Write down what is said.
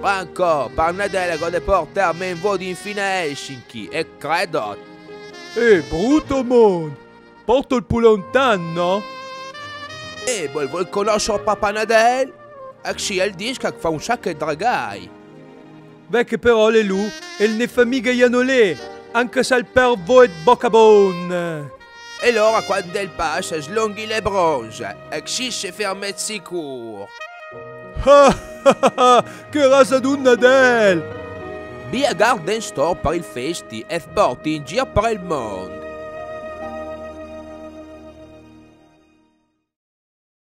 Franco, par Nadal che portarmi in volo in fine a Helsinki e credo. Eh, brutto mon! Porto il più lontano? E vuol, vuol conoscere Papa Nadal? E sì, il disco che fa un sacco di dragai. Beh, che però le lu, e ne famiglia Ianolè, anche se il pervo è bocca buona. E allora quando il passa slonghi le bronze, e sì si ferma sicuro. Ah, che rasa d'un Nadal! Bia Garden Store per il festi e porti in giro per il mondo.